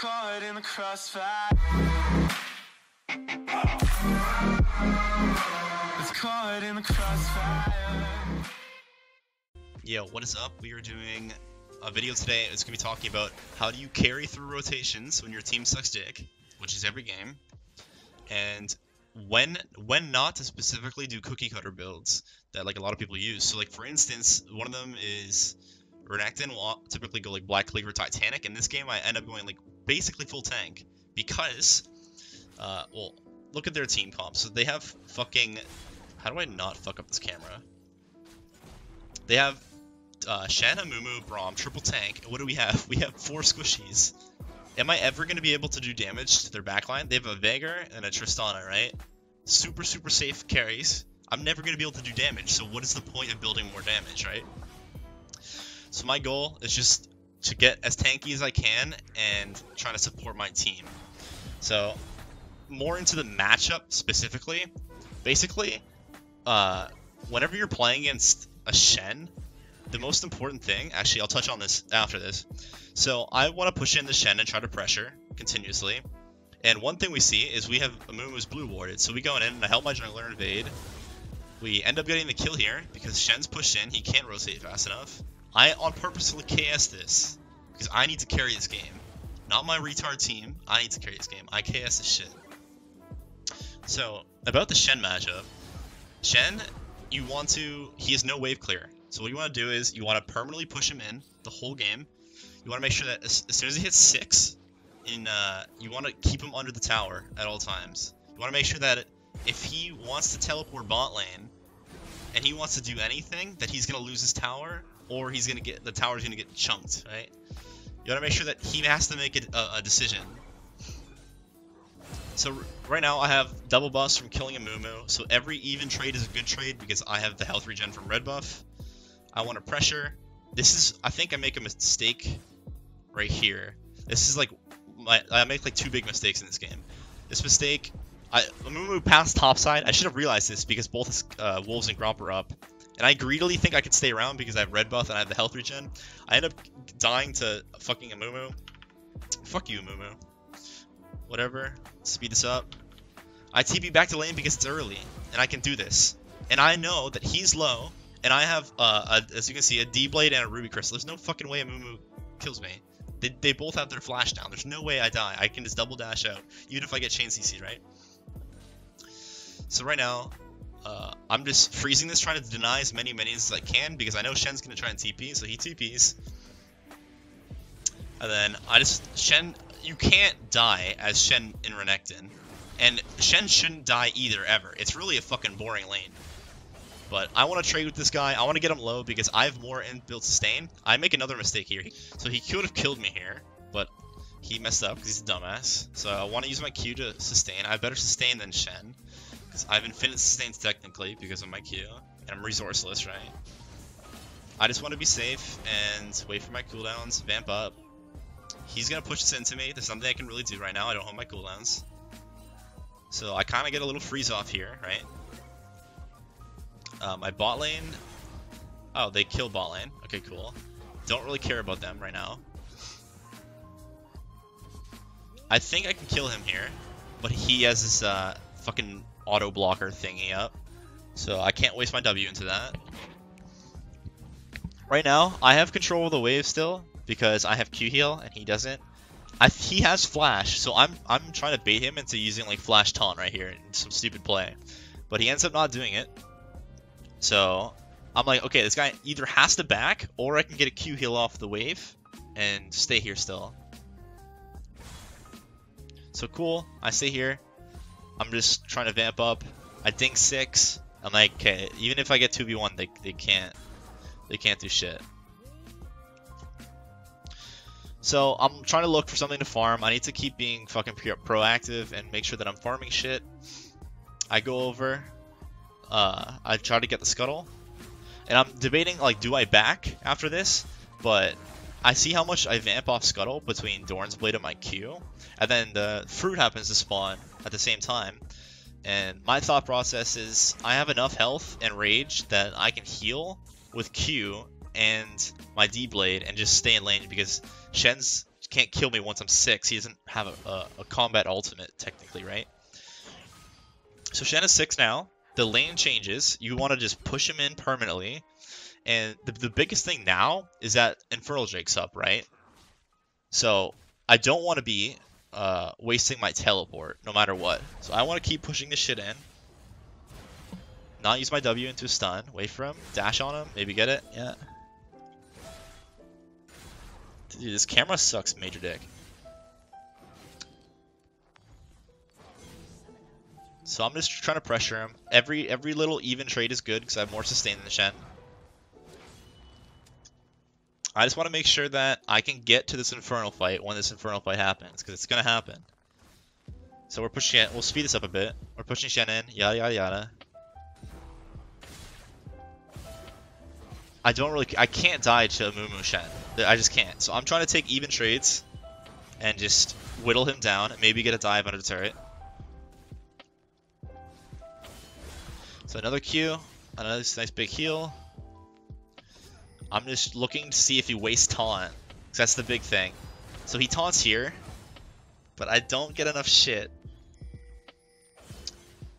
caught in the crossfire. It's caught in the crossfire. Yo, what is up? We are doing a video today. It's going to be talking about how do you carry through rotations when your team sucks dick, which is every game, and when when not to specifically do cookie cutter builds that like a lot of people use. So like for instance, one of them is Renekton will typically go like Black Cleaver Titanic. In this game, I end up going like basically full tank because, uh, well, look at their team comp. So they have fucking. How do I not fuck up this camera? They have uh, Shanna, Mumu, Braum, triple tank. And what do we have? We have four squishies. Am I ever going to be able to do damage to their backline? They have a Veigar and a Tristana, right? Super, super safe carries. I'm never going to be able to do damage, so what is the point of building more damage, right? So my goal is just to get as tanky as I can and trying to support my team. So more into the matchup specifically. Basically, uh, whenever you're playing against a Shen, the most important thing, actually, I'll touch on this after this. So I want to push in the Shen and try to pressure continuously. And one thing we see is we have Amumu's blue warded, so we go in and I help my jungler invade. We end up getting the kill here because Shen's pushed in, he can't rotate fast enough. I on purposely KS this because I need to carry this game. Not my retard team, I need to carry this game. I KS this shit. So, about the Shen matchup, Shen, you want to, he has no wave clear. So what you want to do is you want to permanently push him in the whole game. You want to make sure that as, as soon as he hits 6, in, uh, you want to keep him under the tower at all times. You want to make sure that if he wants to teleport bot lane, and he wants to do anything, that he's going to lose his tower, or he's going to get, the tower's going to get chunked, right? You want to make sure that he has to make a, a decision. So right now I have double buffs from killing a Mumu, so every even trade is a good trade because I have the health regen from red buff. I want to pressure. This is, I think I make a mistake right here. This is like, my, I make like two big mistakes in this game. This mistake, I Mumu passed topside. I should have realized this because both uh, Wolves and Gromp are up. And I greedily think I can stay around because I have red buff and I have the health regen. I end up dying to fucking Amumu. Fuck you, Amumu. Whatever. Speed this up. I TP back to lane because it's early, and I can do this. And I know that he's low, and I have, uh, a, as you can see, a D-Blade and a Ruby Crystal. There's no fucking way Amumu kills me. They, they both have their flash down. There's no way I die. I can just double dash out, even if I get chain CC, right? So right now, uh, I'm just freezing this, trying to deny as many minions as I can, because I know Shen's going to try and TP, so he TPs. And then I just, Shen, you can't die as Shen in Renekton. And Shen shouldn't die either, ever. It's really a fucking boring lane. But I want to trade with this guy. I want to get him low because I have more inbuilt sustain. I make another mistake here. So he could have killed me here, but he messed up because he's a dumbass. So I want to use my Q to sustain. I have better sustain than Shen. I have infinite sustains technically because of my Q. And I'm resourceless, right? I just want to be safe and wait for my cooldowns, vamp up. He's going to push this into me. There's something I can really do right now. I don't have my cooldowns. So I kind of get a little freeze off here, right? Uh, my bot lane... Oh, they kill bot lane. Okay, cool. Don't really care about them right now. I think I can kill him here, but he has this uh, fucking auto blocker thingy up. So I can't waste my W into that. Right now, I have control of the wave still, because I have Q heal and he doesn't. I, he has flash, so I'm I'm trying to bait him into using like flash taunt right here in some stupid play, but he ends up not doing it. So I'm like, okay, this guy either has to back or I can get a Q heal off the wave and stay here still. So cool, I stay here. I'm just trying to vamp up. I think six. I'm like, okay, even if I get 2v1, they, they can't they can't do shit. So I'm trying to look for something to farm. I need to keep being fucking proactive and make sure that I'm farming shit. I go over. Uh, I try to get the scuttle. And I'm debating, like, do I back after this? But I see how much I vamp off scuttle between Doran's Blade and my Q. And then the fruit happens to spawn at the same time. And my thought process is I have enough health and rage that I can heal with Q and my D Blade and just stay in lane because Shen's can't kill me once I'm six. He doesn't have a, a, a combat ultimate technically, right? So Shen is six now. The lane changes. You want to just push him in permanently. And the, the biggest thing now is that Infernal Drake's up, right? So I don't want to be uh, wasting my teleport no matter what. So I want to keep pushing this shit in. Not use my W into a stun. Wait for him. Dash on him. Maybe get it. Yeah. Dude, this camera sucks major dick. So I'm just trying to pressure him. Every every little even trade is good because I have more sustain than Shen. I just want to make sure that I can get to this Infernal fight when this Infernal fight happens, because it's going to happen. So we're pushing it. We'll speed this up a bit. We're pushing Shen in. Yada, yada, yada. I don't really... I can't die to Mumu Shen. I just can't. So I'm trying to take even trades and just whittle him down. Maybe get a dive under the turret. So another Q. Another nice big heal. I'm just looking to see if he wastes taunt. That's the big thing. So he taunts here, but I don't get enough shit.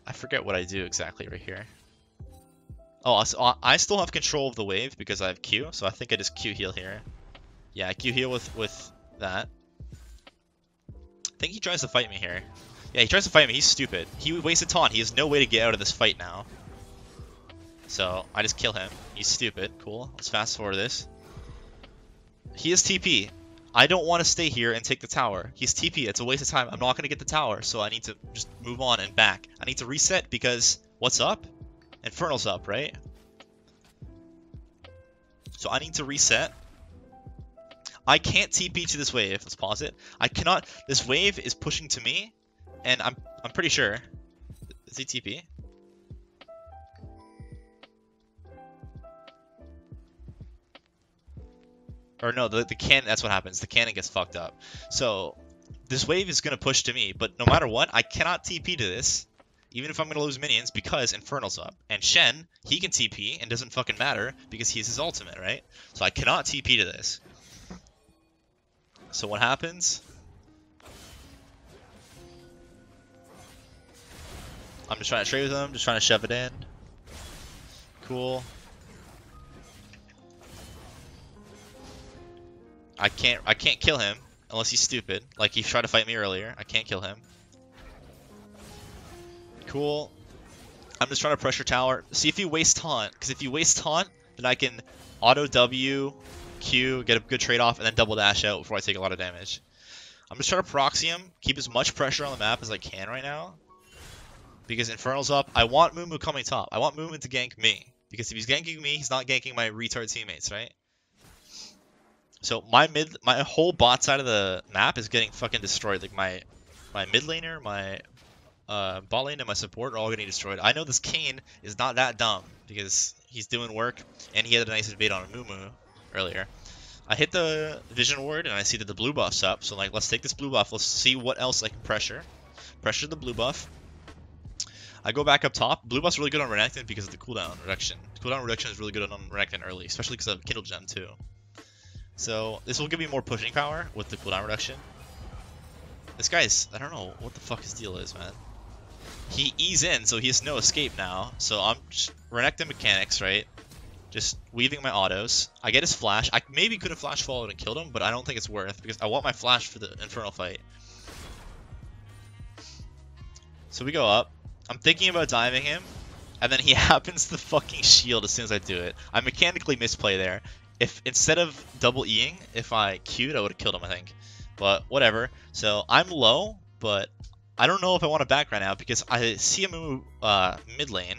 I forget what I do exactly right here. Oh, I still have control of the wave because I have Q, so I think I just Q heal here. Yeah, Q heal with, with that. I think he tries to fight me here. Yeah, he tries to fight me. He's stupid. He wasted taunt. He has no way to get out of this fight now. So I just kill him. He's stupid. Cool. Let's fast forward this. He is TP. I don't want to stay here and take the tower. He's TP. It's a waste of time. I'm not going to get the tower, so I need to just move on and back. I need to reset because what's up? Infernal's up, right? So I need to reset. I can't TP to this wave. Let's pause it. I cannot. This wave is pushing to me, and I'm I'm pretty sure. Is he TP? Or no, the, the cannon, that's what happens. The cannon gets fucked up. So, this wave is going to push to me, but no matter what, I cannot TP to this, even if I'm going to lose minions, because Infernal's up. And Shen, he can TP, and doesn't fucking matter, because he's his ultimate, right? So I cannot TP to this. So what happens? I'm just trying to trade with him, just trying to shove it in. Cool. I can't I can't kill him unless he's stupid. Like he tried to fight me earlier. I can't kill him. Cool. I'm just trying to pressure tower. See if he wastes taunt. Because if he wastes taunt, then I can auto W, Q, get a good trade off, and then double dash out before I take a lot of damage. I'm just trying to proxy him, keep as much pressure on the map as I can right now. Because Infernal's up. I want Mumu coming top. I want Mumu to gank me. Because if he's ganking me, he's not ganking my retard teammates, right? So my mid, my whole bot side of the map is getting fucking destroyed. Like my, my mid laner, my uh, bot lane, and my support are all getting destroyed. I know this Kayn is not that dumb because he's doing work and he had a nice invade on Mumu earlier. I hit the vision ward and I see that the blue buff's up. So like, let's take this blue buff. Let's see what else I can pressure. Pressure the blue buff. I go back up top. Blue buff's really good on Renekton because of the cooldown reduction. Cooldown reduction is really good on Renekton early, especially because of Kindle Gem too. So this will give me more pushing power with the cooldown reduction. This guy's, I don't know what the fuck his deal is, man. He ease in, so he has no escape now. So I'm just Renekton mechanics, right? Just weaving my autos. I get his flash. I maybe could have flash followed and killed him, but I don't think it's worth because I want my flash for the Infernal fight. So we go up. I'm thinking about diving him, and then he happens to fucking shield as soon as I do it. I mechanically misplay there if instead of double Eing, if I queued, I would have killed him, I think. But whatever. So I'm low, but I don't know if I want to back right now because I see him move uh, mid lane.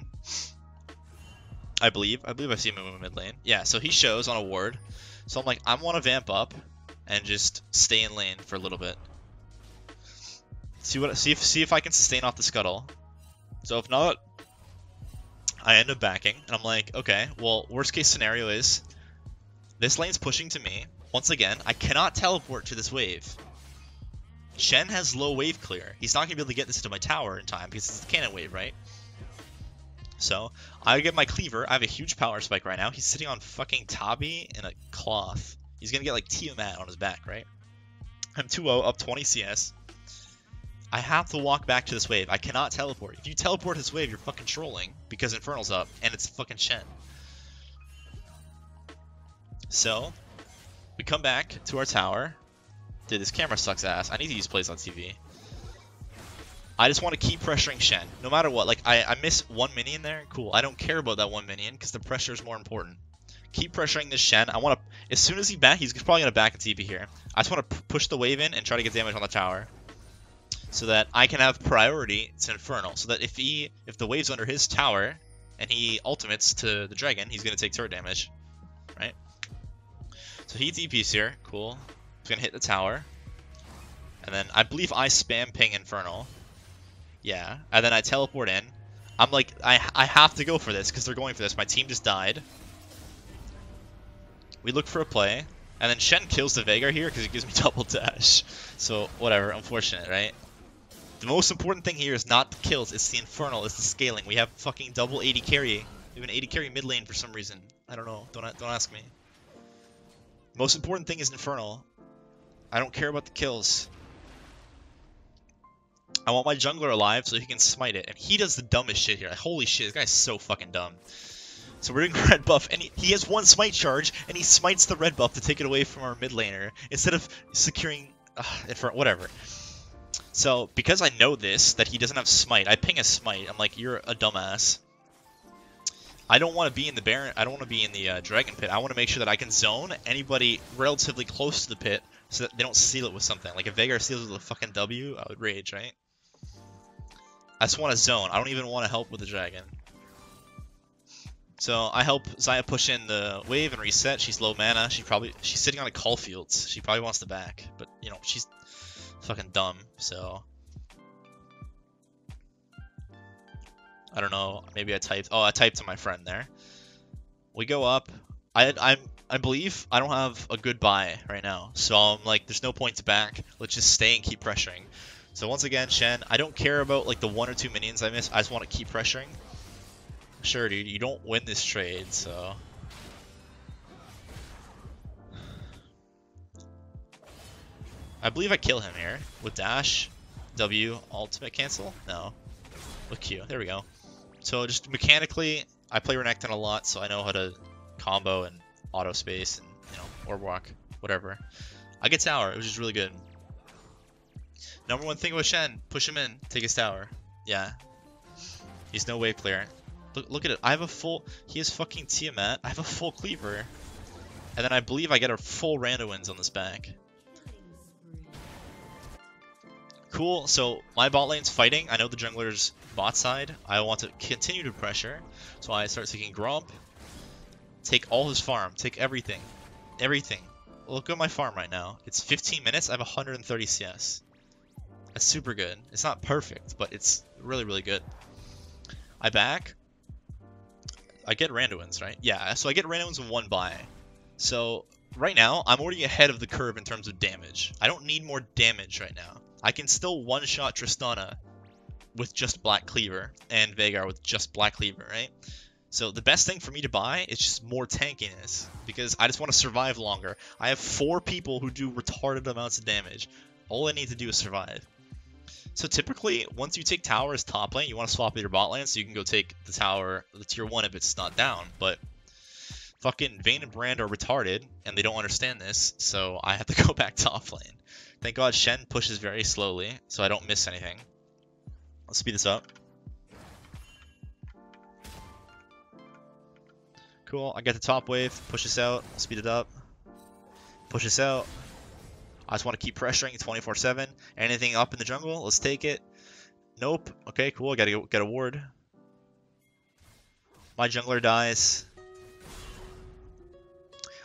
I believe. I believe I see move mid lane. Yeah, so he shows on a ward. So I'm like, I want to vamp up and just stay in lane for a little bit. See what see if see if I can sustain off the scuttle. So if not, I end up backing, and I'm like, okay, well, worst case scenario is this lane's pushing to me. Once again, I cannot teleport to this wave. Shen has low wave clear. He's not going to be able to get this into my tower in time because it's a cannon wave, right? So, I get my cleaver. I have a huge power spike right now. He's sitting on fucking Tabi in a cloth. He's going to get like Tiamat on his back, right? I'm 2-0, up 20 CS. I have to walk back to this wave. I cannot teleport. If you teleport this wave, you're fucking trolling because Infernal's up and it's fucking Shen. So, we come back to our tower. Dude, this camera sucks ass. I need to use plays on TV. I just want to keep pressuring Shen, no matter what. Like, I, I miss one minion there. Cool. I don't care about that one minion because the pressure is more important. Keep pressuring this Shen. I want to... As soon as he back, he's probably going to back a TP here. I just want to push the wave in and try to get damage on the tower. So that I can have priority to Infernal. So that if he... If the wave's under his tower and he ultimates to the dragon, he's going to take turret damage. Right? So he TP's here. Cool. He's going to hit the tower. And then I believe I spam ping Infernal. Yeah. And then I teleport in. I'm like, I, I have to go for this because they're going for this. My team just died. We look for a play. And then Shen kills the Veigar here because it gives me double dash. So, whatever. Unfortunate, right? The most important thing here is not the kills. It's the Infernal. It's the scaling. We have fucking double AD carry. We have an AD carry mid lane for some reason. I don't know. Don't, don't ask me. Most important thing is Infernal. I don't care about the kills. I want my jungler alive so he can smite it. And he does the dumbest shit here. Holy shit, this guy's so fucking dumb. So we're doing red buff, and he, he, has one smite charge, and he smites the red buff to take it away from our mid laner, instead of securing... Uh, for whatever. So, because I know this, that he doesn't have smite, I ping a smite. I'm like, you're a dumbass. I don't want to be in the Baron. I don't want to be in the uh, Dragon Pit. I want to make sure that I can zone anybody relatively close to the pit so that they don't seal it with something. Like if Veigar seals with a fucking W, I would rage, right? I just want to zone. I don't even want to help with the dragon. So I help Xayah push in the wave and reset. She's low mana. She probably she's sitting on a Caulfield's. She probably wants to back, but you know she's fucking dumb. So I don't know. Maybe I typed. Oh, I typed to my friend there. We go up. I I'm I believe I don't have a good buy right now, so I'm like, there's no point to back. Let's just stay and keep pressuring. So once again, Shen, I don't care about like the one or two minions I miss. I just want to keep pressuring. Sure, dude, you don't win this trade, so... I believe I kill him here with dash, W, ultimate cancel? No. With Q. There we go. So just mechanically, I play Renekton a lot, so I know how to combo and auto space and, you know, orb walk, whatever. I get tower, which is really good. Number one thing with Shen, push him in, take his tower. Yeah. He's no wave clear. Look, look at it. I have a full... He has fucking Tiamat. I have a full Cleaver. And then I believe I get a full Randuin's on this back. Cool, so my bot lane's fighting. I know the jungler's bot side. I want to continue to pressure. So I start taking Gromp. Take all his farm. Take everything. Everything. Look at my farm right now. It's 15 minutes. I have 130 CS. That's super good. It's not perfect, but it's really, really good. I back. I get Randuin's, right? Yeah, so I get Randuin's in one buy. So right now, I'm already ahead of the curve in terms of damage. I don't need more damage right now. I can still one-shot Tristana with just Black Cleaver and Veigar with just Black Cleaver, right? So the best thing for me to buy is just more tankiness because I just want to survive longer. I have four people who do retarded amounts of damage. All I need to do is survive. So typically, once you take tower as top lane, you want to swap your bot lane so you can go take the tower, the tier 1 if it's not down. But fucking Vayne and Brand are retarded, and they don't understand this, so I have to go back top lane. Thank god Shen pushes very slowly, so I don't miss anything. Let's speed this up. Cool, I get the top wave, push this out, speed it up, push this out, I just want to keep pressuring 24-7. Anything up in the jungle, let's take it. Nope. Okay, cool. I gotta get a ward. My jungler dies.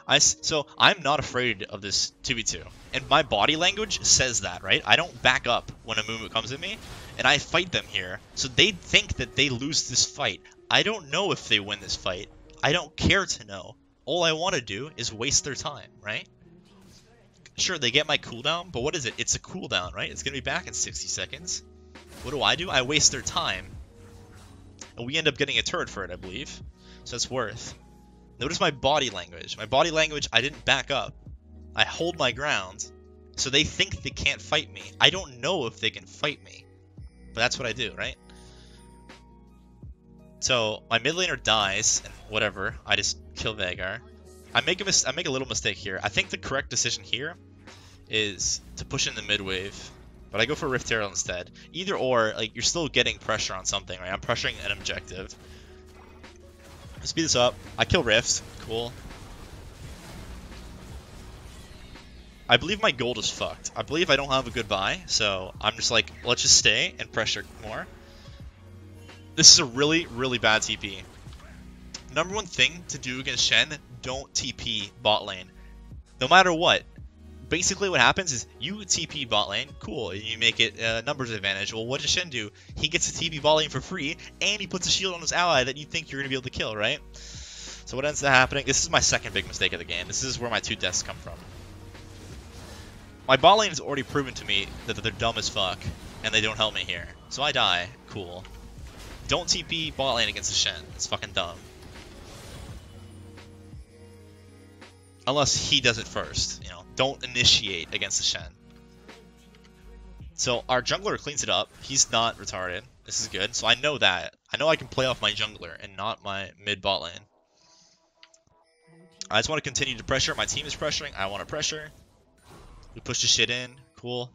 I, so I'm not afraid of this 2v2. And my body language says that, right? I don't back up when a movement comes at me, and I fight them here. So they think that they lose this fight. I don't know if they win this fight. I don't care to know. All I want to do is waste their time, right? Sure, they get my cooldown, but what is it? It's a cooldown, right? It's going to be back in 60 seconds. What do I do? I waste their time. And we end up getting a turret for it, I believe. So it's worth. Notice my body language. My body language, I didn't back up. I hold my ground, So they think they can't fight me. I don't know if they can fight me. But that's what I do, right? So my mid laner dies, and whatever, I just kill Veigar. I make a mis I make a little mistake here. I think the correct decision here is to push in the mid wave, but I go for Rift Herald instead. Either or, like you're still getting pressure on something, right? I'm pressuring an objective. Speed this up. I kill Rift. Cool. I believe my gold is fucked. I believe I don't have a good buy, so I'm just like, let's just stay and pressure more. This is a really, really bad TP. Number one thing to do against Shen, don't TP bot lane. No matter what. Basically what happens is you TP bot lane, cool, and you make it a numbers advantage. Well, what does Shen do? He gets to TP bot lane for free, and he puts a shield on his ally that you think you're going to be able to kill, right? So what ends up happening, this is my second big mistake of the game. This is where my two deaths come from. My bot lane has already proven to me that they're dumb as fuck, and they don't help me here. So I die, cool. Don't TP bot lane against the Shen, it's fucking dumb. Unless he does it first, you know. Don't initiate against the Shen. So our jungler cleans it up. He's not retarded. This is good. So I know that. I know I can play off my jungler and not my mid bot lane. I just want to continue to pressure. My team is pressuring. I want to pressure. We push the shit in. Cool.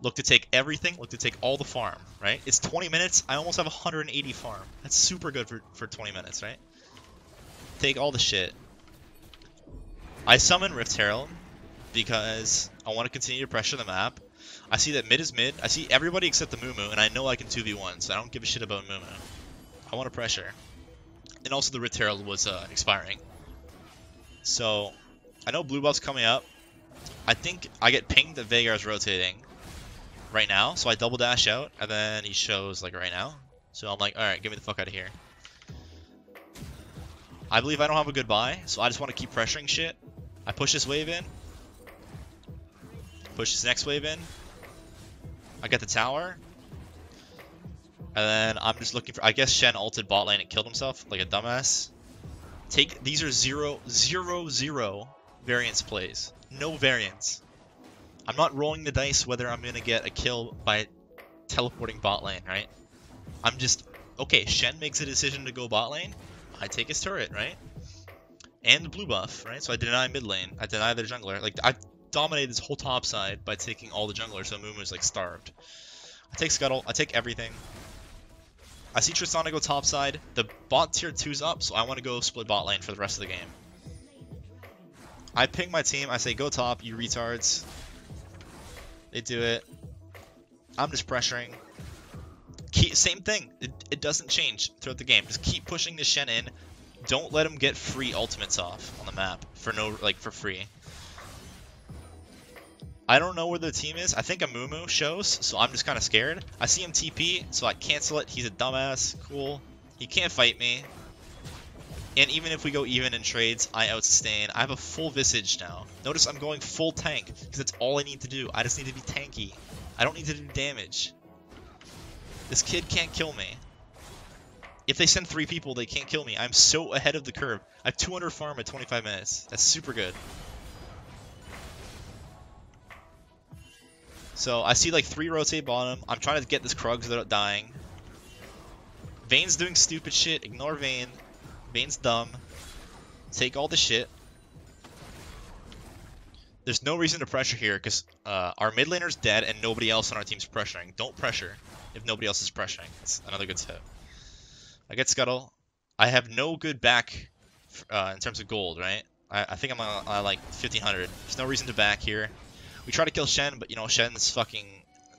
Look to take everything. Look to take all the farm, right? It's 20 minutes. I almost have 180 farm. That's super good for, for 20 minutes, right? Take all the shit. I summon Rift Herald because I want to continue to pressure the map. I see that mid is mid. I see everybody except the Mumu, and I know I can 2v1, so I don't give a shit about Mumu. I want to pressure. And also the Rift Herald was uh, expiring. So, I know blue buff's coming up. I think I get pinged that Veigar's rotating right now, so I double dash out, and then he shows like right now. So I'm like, alright, get me the fuck out of here. I believe I don't have a good buy, so I just want to keep pressuring shit. I push this wave in. Push this next wave in. I get the tower. And then I'm just looking for... I guess Shen ulted bot lane and killed himself like a dumbass. Take These are zero, zero, zero variance plays. No variance. I'm not rolling the dice whether I'm going to get a kill by teleporting bot lane, right? I'm just... Okay, Shen makes a decision to go bot lane. I take his turret, right? And blue buff, right? So I deny mid lane. I deny their jungler. Like, I dominated this whole top side by taking all the junglers, so Mumu's like starved. I take Scuttle. I take everything. I see Tristana go top side. The bot tier 2's up, so I want to go split bot lane for the rest of the game. I ping my team. I say, go top, you retards. They do it. I'm just pressuring. Keep, same thing. It, it doesn't change throughout the game. Just keep pushing the Shen in. Don't let him get free ultimates off on the map for no like for free. I don't know where the team is. I think a Mumu shows, so I'm just kind of scared. I see him TP, so I cancel it. He's a dumbass. Cool. He can't fight me. And even if we go even in trades, I outsustain. I have a full Visage now. Notice I'm going full tank, because that's all I need to do. I just need to be tanky. I don't need to do damage. This kid can't kill me. If they send three people, they can't kill me. I'm so ahead of the curve. I have 200 farm at 25 minutes. That's super good. So I see like three rotate bottom. I'm trying to get this Krugs without dying. Vayne's doing stupid shit. Ignore Vayne. Vayne's dumb. Take all the shit. There's no reason to pressure here because uh, our mid laner's dead and nobody else on our team's pressuring. Don't pressure if nobody else is pressuring. That's another good tip. I get Scuttle. I have no good back uh, in terms of gold, right? I, I think I'm on, on like 1500. There's no reason to back here. We try to kill Shen, but you know, Shen's fucking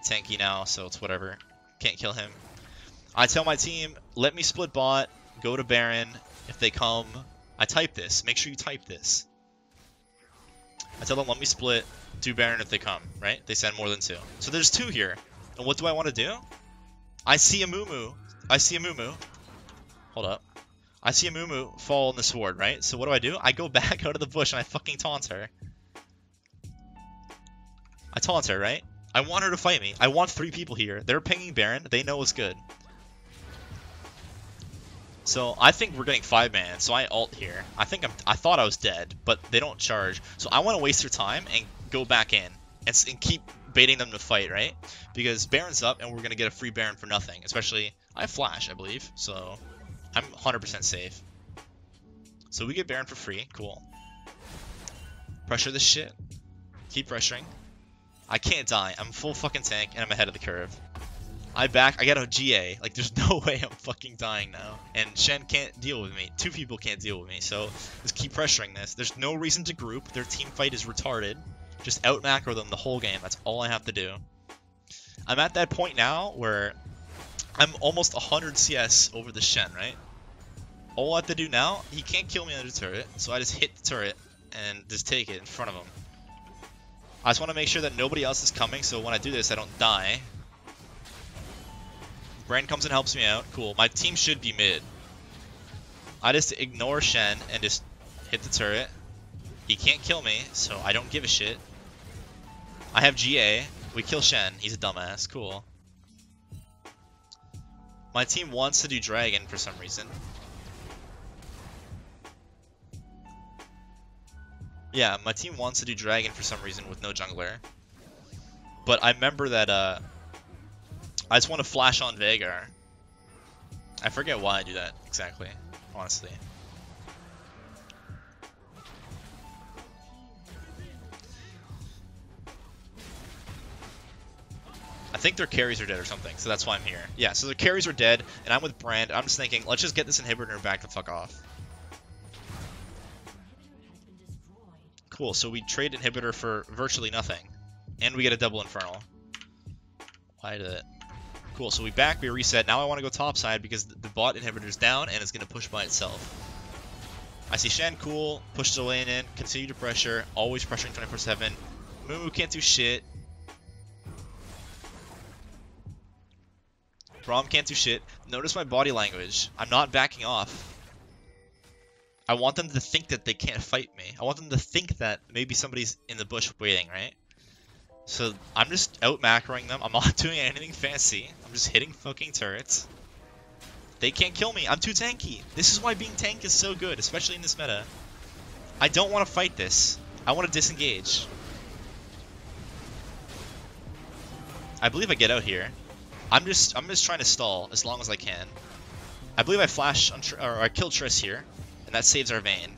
tanky now, so it's whatever. Can't kill him. I tell my team, let me split bot, go to Baron. If they come, I type this. Make sure you type this. I tell them, let me split, do Baron if they come, right? They send more than two. So there's two here. And what do I want to do? I see a Mumu. I see a Mumu. Hold up. I see a Mumu fall on the sword, right? So what do I do? I go back out of the bush and I fucking taunt her. I taunt her, right? I want her to fight me. I want three people here. They're pinging Baron. They know what's good. So I think we're getting five man. So I alt here. I think I'm. I thought I was dead, but they don't charge. So I want to waste their time and go back in. and, and keep baiting them to fight, right? Because Baron's up, and we're gonna get a free Baron for nothing. Especially, I have Flash, I believe, so I'm 100% safe. So we get Baron for free. Cool. Pressure this shit. Keep pressuring. I can't die. I'm full fucking tank, and I'm ahead of the curve. I back. I got a GA. Like, there's no way I'm fucking dying now. And Shen can't deal with me. Two people can't deal with me. So just keep pressuring this. There's no reason to group. Their team fight is retarded. Just out macro them the whole game. That's all I have to do. I'm at that point now where I'm almost 100 CS over the Shen, right? All I have to do now, he can't kill me under the turret, so I just hit the turret and just take it in front of him. I just want to make sure that nobody else is coming, so when I do this, I don't die. Brand comes and helps me out. Cool. My team should be mid. I just ignore Shen and just hit the turret. He can't kill me, so I don't give a shit. I have GA. We kill Shen. He's a dumbass. Cool. My team wants to do Dragon for some reason. Yeah, my team wants to do Dragon for some reason with no jungler. But I remember that uh, I just want to flash on Veigar. I forget why I do that exactly, honestly. I think their carries are dead or something, so that's why I'm here. Yeah, so their carries are dead, and I'm with Brand. I'm just thinking, let's just get this inhibitor back the fuck off. Cool, so we trade inhibitor for virtually nothing. And we get a double infernal. Why did it? Cool, so we back, we reset. Now I want to go topside because the, bot inhibitor's down and it's going to push by itself. I see Shen, cool, push the lane in, continue to pressure, always pressuring 24-7. Moo can't do shit. Braum can't do shit. Notice my body language. I'm not backing off. I want them to think that they can't fight me. I want them to think that maybe somebody's in the bush waiting, right? So I'm just out macroing them. I'm not doing anything fancy. I'm just hitting fucking turrets. They can't kill me. I'm too tanky. This is why being tank is so good, especially in this meta. I don't want to fight this. I want to disengage. I believe I get out here. I'm just I'm just trying to stall as long as I can. I believe I flash or I kill Triss here, and that saves our Vayne.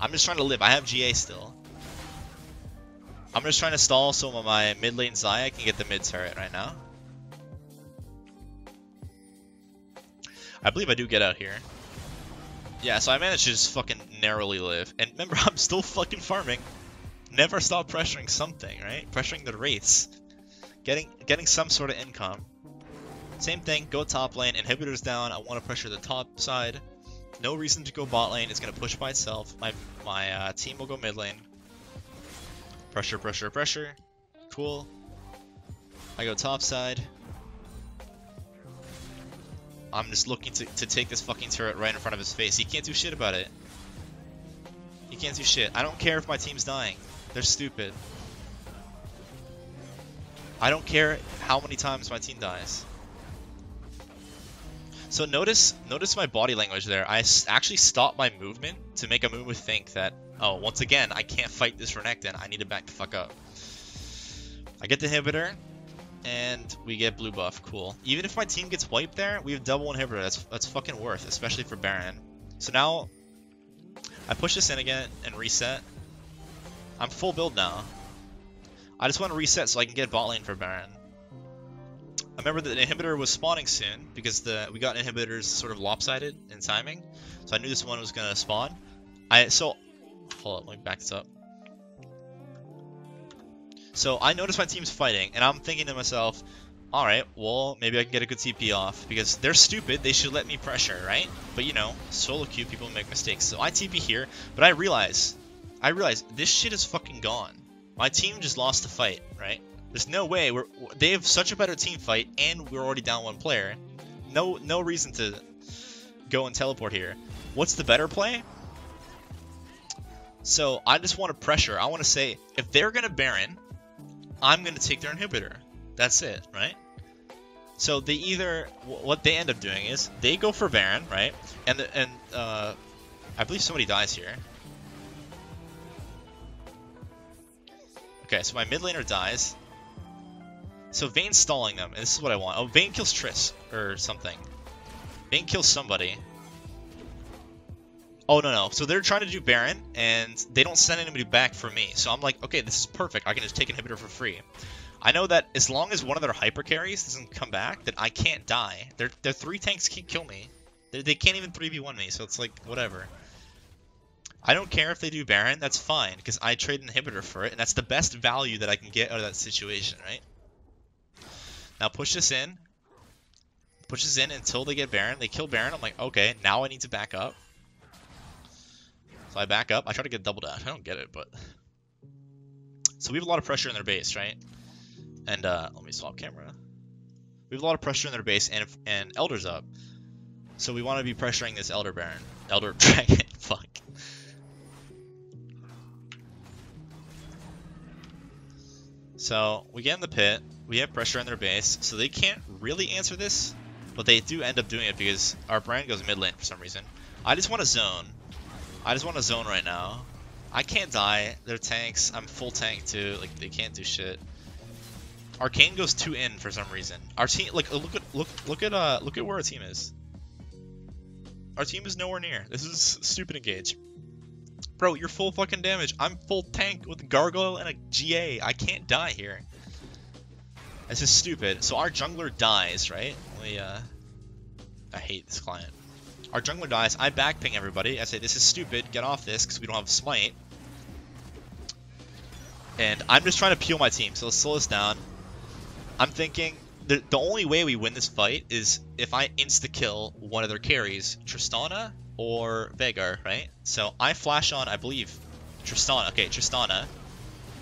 I'm just trying to live. I have GA still. I'm just trying to stall so my mid lane Xayah can get the mid turret right now. I believe I do get out here. Yeah, so I managed to just fucking narrowly live. And remember, I'm still fucking farming. Never stop pressuring something, right? Pressuring the wraiths. Getting getting some sort of income. Same thing, go top lane, inhibitors down, I want to pressure the top side. No reason to go bot lane, it's going to push by itself. My, my uh, team will go mid lane. Pressure, pressure, pressure. Cool. I go top side. I'm just looking to, to take this fucking turret right in front of his face. He can't do shit about it. He can't do shit. I don't care if my team's dying. They're stupid. I don't care how many times my team dies. So notice notice my body language there. I actually stopped my movement to make a move think that, oh, once again, I can't fight this Renekton. I need to back the fuck up. I get the inhibitor, and we get blue buff. Cool. Even if my team gets wiped there, we have double inhibitor. That's that's fucking worth, especially for Baron. So now, I push this in again and reset. I'm full build now. I just want to reset so I can get bot lane for Baron. I remember that the inhibitor was spawning soon because the we got inhibitors sort of lopsided in timing, so I knew this one was gonna spawn. I so hold up, let me back this up. So I notice my team's fighting, and I'm thinking to myself, all right, well maybe I can get a good TP off because they're stupid. They should let me pressure, right? But you know, solo queue people make mistakes, so I TP here. But I realize, I realize this shit is fucking gone. My team just lost the fight, right? There's no way we're they have such a better team fight and we're already down one player. No no reason to go and teleport here. What's the better play? So I just want to pressure. I want to say if they're gonna Baron, I'm gonna take their inhibitor. That's it, right? So they either what they end up doing is they go for Baron, right? And and uh, I believe somebody dies here. Okay, so my mid laner dies. So Vayne's stalling them, and this is what I want. Oh, Vayne kills Triss, or something. Vayne kills somebody. Oh, no, no. So they're trying to do Baron, and they don't send anybody back for me. So I'm like, okay, this is perfect. I can just take inhibitor for free. I know that as long as one of their hyper carries doesn't come back, that I can't die. Their, their three tanks can't kill me. They, they can't even 3v1 me, so it's like, whatever. I don't care if they do Baron, that's fine, because I trade inhibitor for it, and that's the best value that I can get out of that situation, right? Now push this in. Push this in until they get Baron. They kill Baron. I'm like, okay, now I need to back up. So I back up. I try to get double dash. I don't get it, but... So we have a lot of pressure in their base, right? And, uh, let me swap camera. We have a lot of pressure in their base, and, and Elder's up. So we want to be pressuring this Elder Baron. Elder Dragon. Fuck. So we get in the pit. We have pressure on their base, so they can't really answer this, but they do end up doing it because our Brand goes mid lane for some reason. I just want to zone. I just want to zone right now. I can't die. They're tanks. I'm full tank too. Like they can't do shit. Arcane goes two in for some reason. Our team, like, look at look look at uh look at where our team is. Our team is nowhere near. This is stupid engage. Bro, you're full fucking damage. I'm full tank with a Gargoyle and a GA. I can't die here. This is stupid. So our jungler dies, right? We, uh... I hate this client. Our jungler dies. I backping everybody. I say, this is stupid. Get off this, because we don't have smite. And I'm just trying to peel my team, so let's slow this down. I'm thinking the, the only way we win this fight is if I insta-kill one of their carries. Tristana or Veigar, right? So I flash on, I believe, Tristana. Okay, Tristana.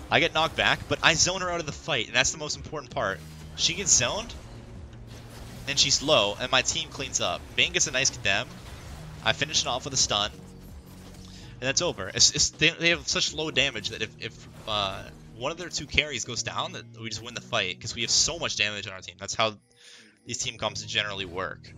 I get knocked back, but I zone her out of the fight, and that's the most important part. She gets zoned, and she's low, and my team cleans up. Vayne gets a nice condemn. I finish it off with a stun, and that's over. It's, it's, they, they, have such low damage that if, if uh, one of their two carries goes down, that we just win the fight, because we have so much damage on our team. That's how these team comps generally work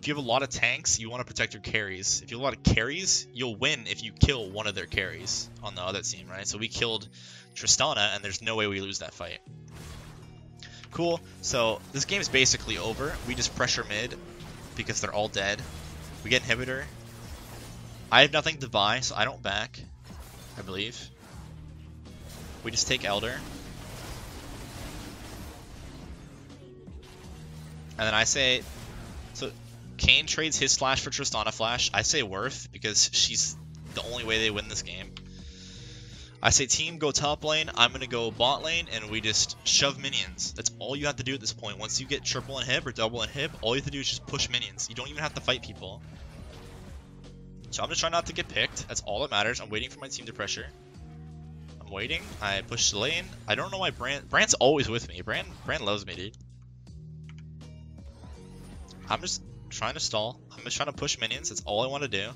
if you have a lot of tanks, you want to protect your carries. If you have a lot of carries, you'll win if you kill one of their carries on the other team, right? So we killed Tristana, and there's no way we lose that fight. Cool. So this game is basically over. We just pressure mid because they're all dead. We get inhibitor. I have nothing to buy, so I don't back, I believe. We just take Elder. And then I say, so Kayn trades his Flash for Tristana Flash. I say Worth because she's the only way they win this game. I say team go top lane, I'm going to go bot lane, and we just shove minions. That's all you have to do at this point. Once you get triple inhib or double inhib, all you have to do is just push minions. You don't even have to fight people. So I'm just trying not to get picked. That's all that matters. I'm waiting for my team to pressure. I'm waiting. I push the lane. I don't know why Brand... Brand's always with me. Brand, Brand loves me, dude. I'm just trying to stall. I'm just trying to push minions. That's all I want to do.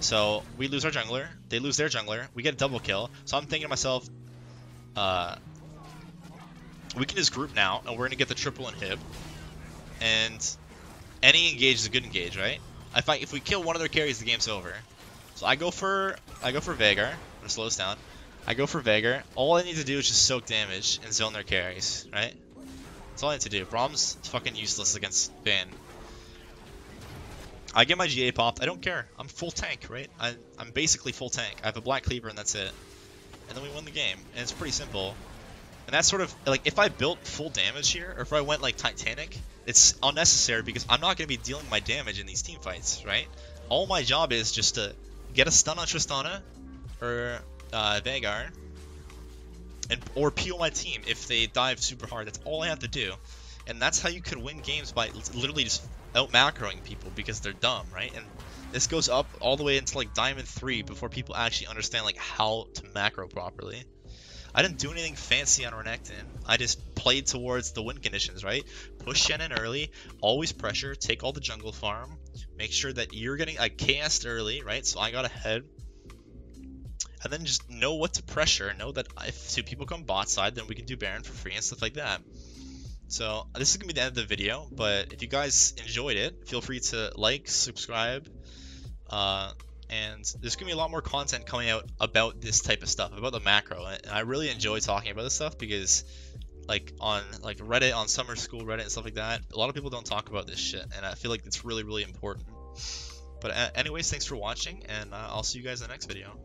So we lose our jungler. They lose their jungler. We get a double kill. So I'm thinking to myself, uh, we can just group now, and we're going to get the triple inhib. And any engage is a good engage, right? If I if we kill one of their carries, the game's over. So I go for I go for. I'm gonna slow this down. I go for Veigar. All I need to do is just soak damage and zone their carries, right? That's all I need to do. Braum's fucking useless against Finn. I get my GA popped. I don't care. I'm full tank, right? I, I'm basically full tank. I have a Black Cleaver and that's it. And then we win the game. And it's pretty simple. And that's sort of, like, if I built full damage here, or if I went, like, Titanic, it's unnecessary because I'm not going to be dealing my damage in these team fights, right? All my job is just to get a stun on Tristana, or uh, Veigar, and or peel my team if they dive super hard. That's all I have to do, and that's how you could win games by literally just out macroing people because they're dumb, right? And this goes up all the way into like Diamond 3 before people actually understand like how to macro properly. I didn't do anything fancy on Renekton. I just played towards the win conditions, right? Push Shannon early, always pressure, take all the jungle farm, make sure that you're getting a cast early, right? So I got ahead and then just know what to pressure. Know that if two people come bot side, then we can do Baron for free and stuff like that. So this is gonna be the end of the video, but if you guys enjoyed it, feel free to like, subscribe, uh, and there's gonna be a lot more content coming out about this type of stuff, about the macro. And I really enjoy talking about this stuff because, like on like Reddit, on summer school Reddit and stuff like that, a lot of people don't talk about this shit, and I feel like it's really really important. But anyways, thanks for watching, and uh, I'll see you guys in the next video.